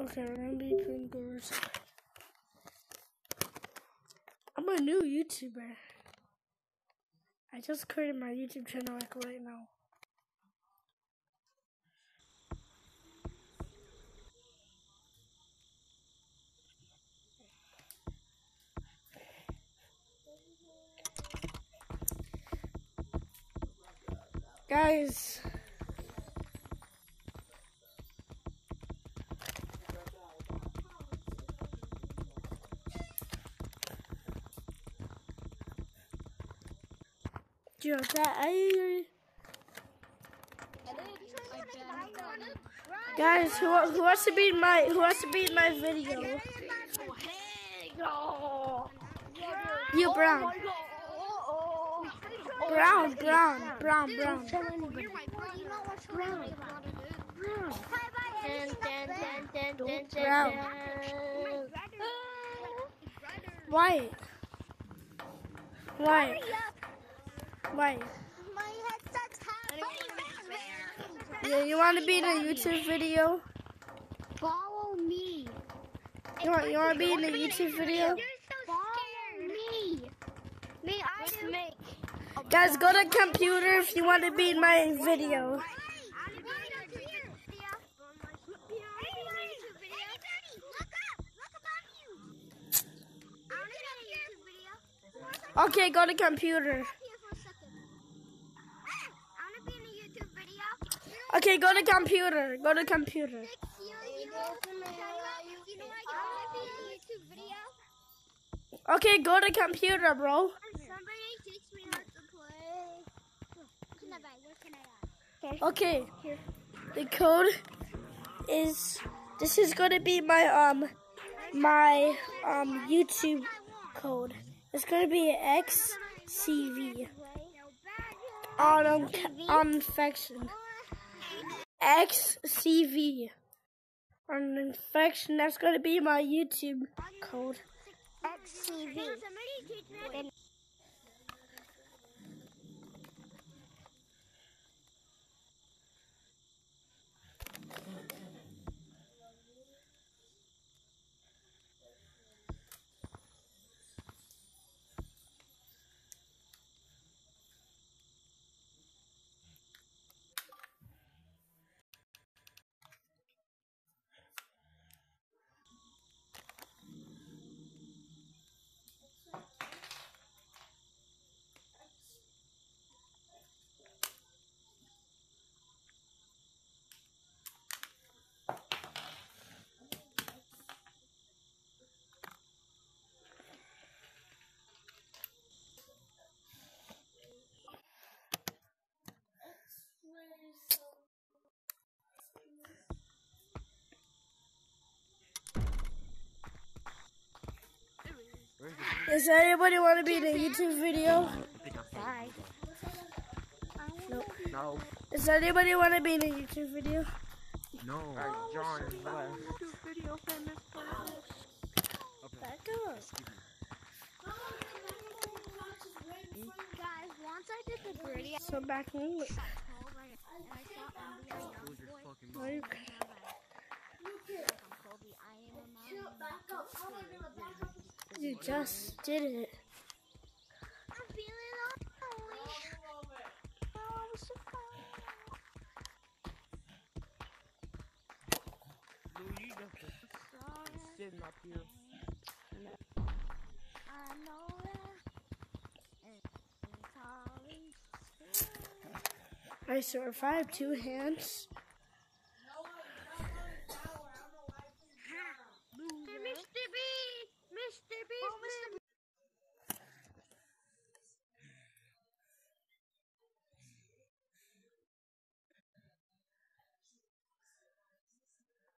Okay, we're gonna be playing. I'm a new YouTuber. I just created my YouTube channel like right now. Guys, do you that I guys who who wants to be in my who wants to be in my video? You brown, brown, brown, brown, brown. Brown. White. White. White. Yeah, you want to be in a YouTube video? Follow me. You want you want to be in a YouTube video? Follow me. Me, I just. Guys, go to computer if you want to be in my video. Okay, go to computer. Okay, go to computer. Go to computer. Okay, go to computer, bro. Somebody teach me how to play. Can I buy? What can I buy? Okay. The code is this is gonna be my um my um YouTube code. It's gonna be XCV on um, on infection. XCV on infection. That's gonna be my YouTube code. XCV. Does anybody want to be in a YouTube video? Bye. Nope. No, Does anybody want to be in a YouTube video? no. Alright, John is left. Back up. Guys, once I did the birdie, So back in. I saw Emily Close your fucking mouth. Why you- I'm Kobe. I am a. You just did it. I'm feeling lonely. Oh, I'm so Lou, you just sorry. sitting up here. I know that. And it's always I survived two hands.